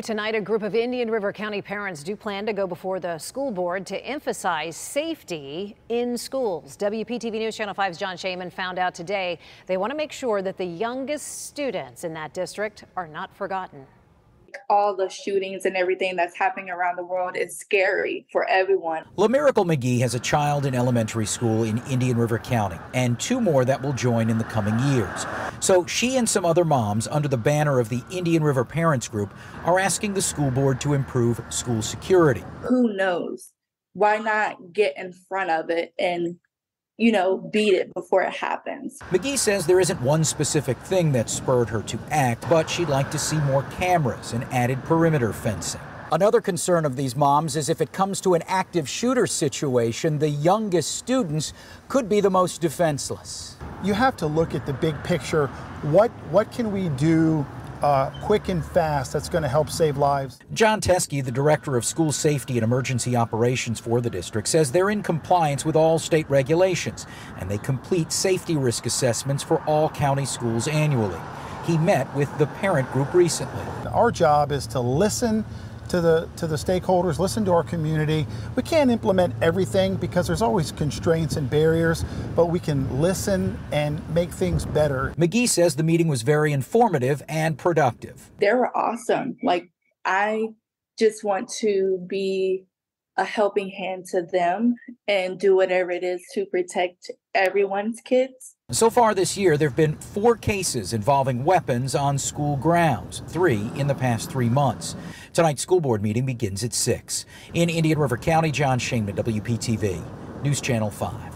Tonight, a group of Indian River County parents do plan to go before the school board to emphasize safety in schools. WPTV News Channel 5's John Shaman found out today they want to make sure that the youngest students in that district are not forgotten all the shootings and everything that's happening around the world is scary for everyone. LaMiracle McGee has a child in elementary school in Indian River County and two more that will join in the coming years. So she and some other moms under the banner of the Indian River Parents Group are asking the school board to improve school security. Who knows? Why not get in front of it and you know, beat it before it happens. McGee says there isn't one specific thing that spurred her to act, but she'd like to see more cameras and added perimeter fencing. Another concern of these moms is if it comes to an active shooter situation, the youngest students could be the most defenseless. You have to look at the big picture. What what can we do uh, quick and fast that's going to help save lives. John Teske, the director of school safety and emergency operations for the district, says they're in compliance with all state regulations and they complete safety risk assessments for all county schools annually. He met with the parent group recently. Our job is to listen to the to the stakeholders, listen to our community. We can't implement everything because there's always constraints and barriers, but we can listen and make things better. McGee says the meeting was very informative and productive. They were awesome. Like I just want to be a helping hand to them and do whatever it is to protect everyone's kids. So far this year, there have been four cases involving weapons on school grounds, three in the past three months. Tonight's school board meeting begins at 6. In Indian River County, John Shaman, WPTV, News Channel 5.